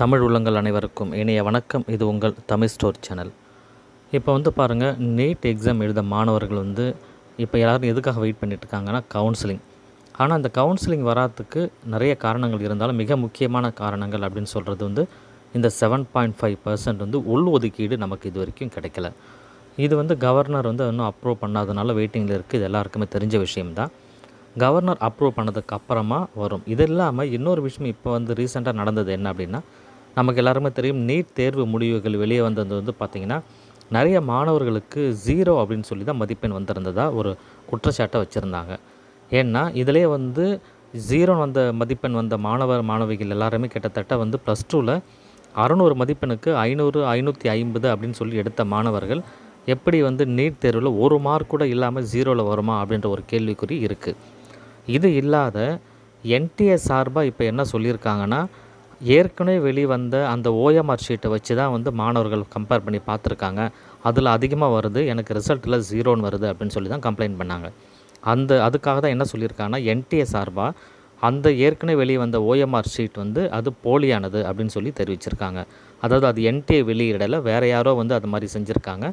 தமிழ் உள்ளங்கள் அனைவருக்கும் இனிய வணக்கம். இது உங்கள் தமிழ் ஸ்டோர் சேனல். இப்போ வந்து பாருங்கள் நீட் எக்ஸாம் எழுத மாணவர்கள் வந்து இப்போ எல்லோரும் எதுக்காக வெயிட் பண்ணிட்டு இருக்காங்கன்னா கவுன்சிலிங் ஆனால் அந்த கவுன்சிலிங் வராதுக்கு நிறைய காரணங்கள் இருந்தாலும் மிக முக்கியமான காரணங்கள் அப்படின்னு சொல்கிறது வந்து இந்த செவன் பாயிண்ட் ஃபைவ் பர்சன்ட் வந்து உள் ஒதுக்கீடு நமக்கு இது வரைக்கும் கிடைக்கல. இது வந்து கவர்னர் வந்து இன்னும் அப்ரூவ் பண்ணாதனால வெயிட்டிங்கில் இருக்குது இது எல்லாருக்குமே தெரிஞ்ச விஷயம்தான். கவர்னர் அப்ரூவ் பண்ணதுக்கு அப்புறமா வரும். இது இல்லாமல் இன்னொரு விஷயம் இப்போ வந்து ரீசெண்டாக நடந்தது என்ன அப்படின்னா நமக்கு எல்லாருமே தெரியும் நீட் தேர்வு முடிவுகள் வெளியே வந்தது வந்து பார்த்திங்கன்னா நிறைய மாணவர்களுக்கு ஜீரோ அப்படின்னு சொல்லி தான் மதிப்பெண் வந்திருந்ததா ஒரு குற்றச்சாட்டை வச்சுருந்தாங்க. ஏன்னா இதிலே வந்து ஜீரோ வந்த மதிப்பெண் வந்த மாணவர் மாணவிகள் எல்லாருமே கிட்டத்தட்ட வந்து ப்ளஸ் டூவில் அறநூறு மதிப்பெண்ணுக்கு ஐநூறு ஐநூற்றி ஐம்பது அப்படின்னு சொல்லி எடுத்த மாணவர்கள் எப்படி வந்து நீட் தேர்வில் ஒரு மார்க் கூட இல்லாமல் ஜீரோவில் வருமா அப்படின்ற ஒரு கேள்விக்குறி இருக்குது இது இல்லாத என்டிஏ சார்பாக இப்போ என்ன சொல்லியிருக்காங்கன்னா ஏற்கனவே வெளிவந்த அந்த ஓஎம்ஆர் ஷீட்டை வச்சு தான் வந்து மாணவர்கள் கம்பேர் பண்ணி பார்த்துருக்காங்க. அதில் அதிகமாக வருது. எனக்கு ரிசல்ட்டில் ஜீரோன்னு வருது அப்படின்னு சொல்லி தான் கம்ப்ளைண்ட் பண்ணாங்க. அந்த அதுக்காக தான் என்ன சொல்லியிருக்காங்கன்னா என்டிஏ சார்பாக அந்த ஏற்கனவே வெளியே வந்த ஓஎம்ஆர் ஷீட் வந்து அது போலியானது அப்படின்னு சொல்லி தெரிவிச்சிருக்காங்க. அதாவது அது என்டிஏ வெளியிடலை வேறு யாரோ வந்து அது மாதிரி செஞ்சுருக்காங்க.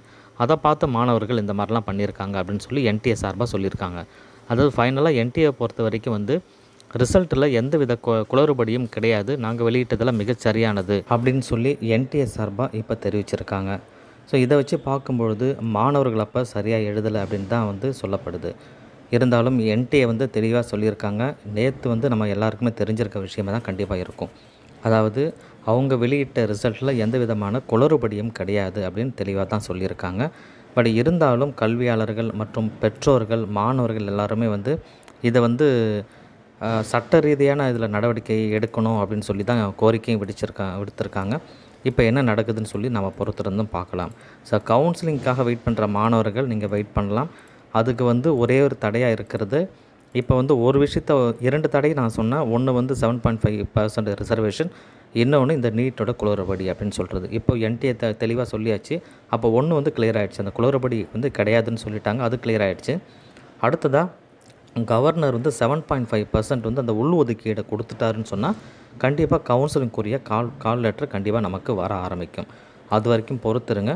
அதை பார்த்து மாணவர்கள் இந்த மாதிரிலாம் பண்ணியிருக்காங்க அப்படின்னு சொல்லி என்டிஏ சார்பாக சொல்லியிருக்காங்க. அதாவது ஃபைனலாக என்டிஏ பொறுத்த வரைக்கும் வந்து ரிசல்ட்டில் எந்த வித குளறுபடியும் கிடையாது. நாங்கள் வெளியிட்டதில் மிகச்சரியானது அப்படின்னு சொல்லி என்டிஏ சார்பாக இப்போ தெரிவிச்சிருக்காங்க. ஸோ இதை வச்சு பார்க்கும்பொழுது மாணவர்கள் அப்போ சரியாக எழுதலை அப்படின்னு தான் வந்து சொல்லப்படுது. இருந்தாலும் என்டிஏ வந்து தெளிவாக சொல்லியிருக்காங்க. நேற்று வந்து நம்ம எல்லாருக்குமே தெரிஞ்சிருக்க விஷயமா தான் கண்டிப்பாக இருக்கும். அதாவது அவங்க வெளியிட்ட ரிசல்ட்டில் எந்த விதமான குளறுபடியும் கிடையாது அப்படின்னு தெளிவாக தான் சொல்லியிருக்காங்க. பட் இருந்தாலும் கல்வியாளர்கள் மற்றும் பெற்றோர்கள் மாணவர்கள் எல்லாருமே வந்து இதை வந்து சட்ட ரீதியான இதில் நடவடிக்கை எடுக்கணும் அப்படின்னு சொல்லி தான் கோரிக்கையும் விடுச்சிருக்கா விடுத்திருக்காங்க. இப்போ என்ன நடக்குதுன்னு சொல்லி நம்ம பொறுத்திருந்தும் பார்க்கலாம். ஸோ கவுன்சிலிங்க்காக வெயிட் பண்ணுற மாணவர்கள் நீங்கள் வெயிட் பண்ணலாம். அதுக்கு வந்து ஒரே ஒரு தடையாக இருக்கிறது. இப்போ வந்து ஒரு விஷயத்த இரண்டு தடை நான் சொன்னேன் ஒன்று வந்து seven point five percent reservation இன்னொன்று இந்த நீட்டோட குளறுபடி அப்படின்னு சொல்கிறது இப்போ என்டிஏ த தெளிவாக சொல்லியாச்சு. அப்போ ஒன்று வந்து கிளியர் ஆயிடுச்சு. அந்த குளறுபடி வந்து கிடையாதுன்னு சொல்லிட்டாங்க. அது கிளியர் ஆகிடுச்சு அடுத்ததாக கவர்னர் வந்து செவன் பாயிண்ட் ஃபைவ் பர்சன்ட் வந்து அந்த உள் ஒதுக்கீடை கொடுத்துட்டாருன்னு சொன்னால் கண்டிப்பாக கவுன்சிலிங்குரிய கால் கால் லெட்டர் கண்டிப்பாக நமக்கு வர ஆரம்பிக்கும். அது வரைக்கும் பொறுத்துருங்க.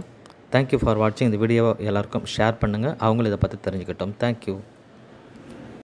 தேங்க்யூ ஃபார் வாட்சிங் இந்த வீடியோவை எல்லாருக்கும் ஷேர் பண்ணுங்கள் அவங்களும் இதை பற்றி தெரிஞ்சுக்கிட்டோம். தேங்க்யூ